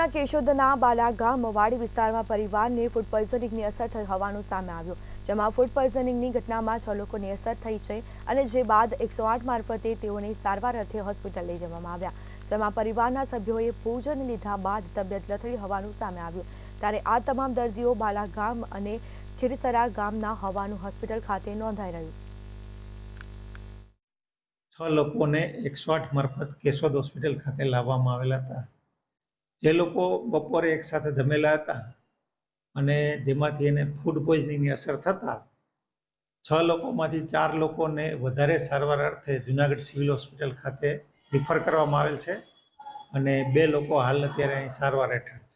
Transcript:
ના કેશોદના બાલા મવાડી વાડી વિસ્તારમાં પરિવારને ફૂડ પોઈઝનિંગની અસર થઈ હોવાનું સામે આવ્યું. જેમાં ફૂડ પોઈઝનિંગની ઘટનામાં છ લોકોની અસર થઈ છે અને જે બાદ એકસો આઠ મારફતે તેઓને સારવાર અર્થે હોસ્પિટલ લઈ જવામાં આવ્યા. જેમાં પરિવારના સભ્યોએ ભોજન લીધા બાદ તબિયત લથડી હોવાનું સામે આવ્યું. ત્યારે આ તમામ દર્દીઓ બાલાગામ અને ખીરસરા ગામના હોવાનું હોસ્પિટલ ખાતે નોંધાઈ રહ્યું. છ લોકોને એકસો આઠ મારફત કેશોદ હોસ્પિટલ ખાતે લાવવામાં આવેલા હતા. જે લોકો બપોરે એકસાથે જમેલા હતા અને જેમાંથી એને ફૂડ પોઈઝનિંગની અસર થતાં છ લોકોમાંથી ચાર લોકોને વધારે સારવાર અર્થે જુનાગઢ સિવિલ હોસ્પિટલ ખાતે રિફર કરવામાં આવેલ છે અને બે લોકો હાલ અત્યારે અહીં સારવાર હેઠળ